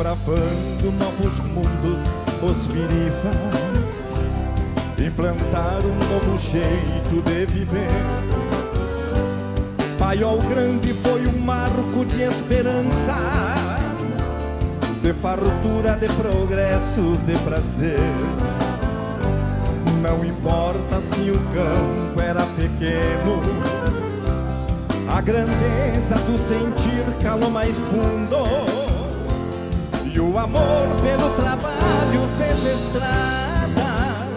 desbravando novos mundos, os mirifas implantar um novo jeito de viver. Paiol Grande foi um marco de esperança, de fartura, de progresso, de prazer. Não importa se o campo era pequeno, a grandeza do sentir calou mais fundo. O amor pelo trabalho fez estradas,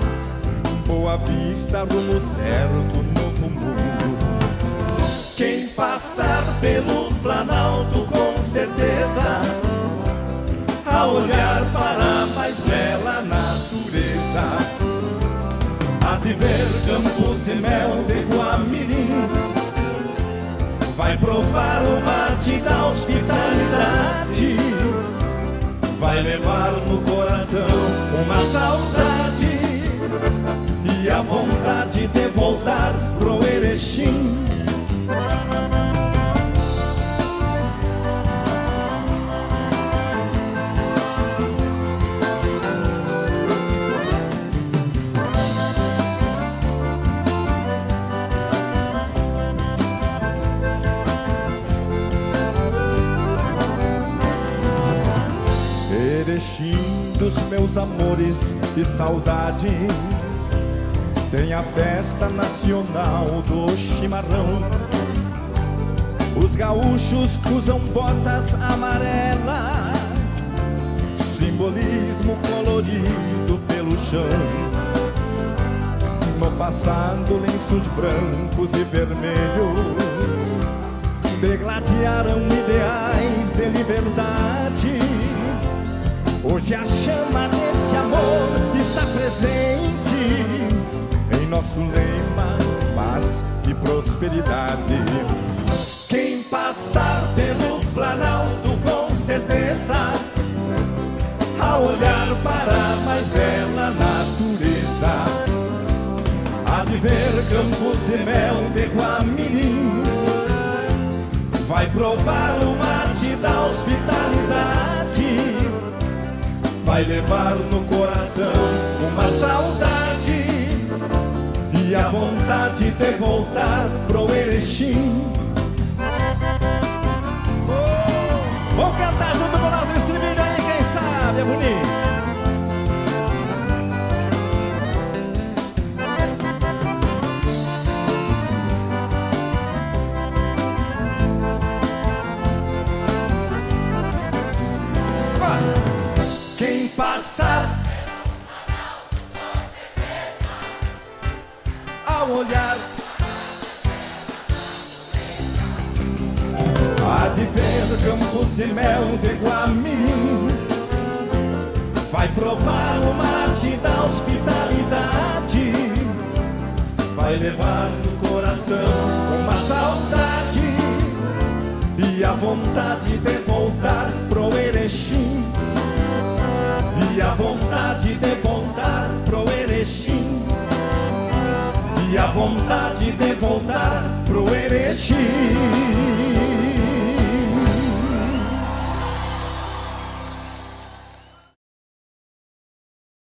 boa vista, rumo certo, novo mundo. Quem passar pelo Planalto com certeza, a olhar para a mais bela natureza, há de ver campos de mel de Guamirim, vai provar o vontade de voltar pro Erechim. Erechim dos meus amores e saudades Tem a festa nacional do chimarrão. Os gaúchos usam botas amarelas. Simbolismo colorido pelo chão. No passado lenços brancos e vermelhos Degladiaram ideais de liberdade. Hoje a chama lema, paz e prosperidade. Quem passar pelo Planalto com certeza, a olhar para a mais bela natureza, há de ver campos de mel de Guamirim, vai provar o mate da hospitalidade vai levar no coração uma saudade a vontade de voltar pro Erechim. Oh, vamos cantar junto com nós o estribilho aí, quem sabe, é bonito. Quem passar olhar. De ver campos de mel de Guamirim. Vai provar o mate da hospitalidade. Vai levar no coração uma saudade e a vontade de 心。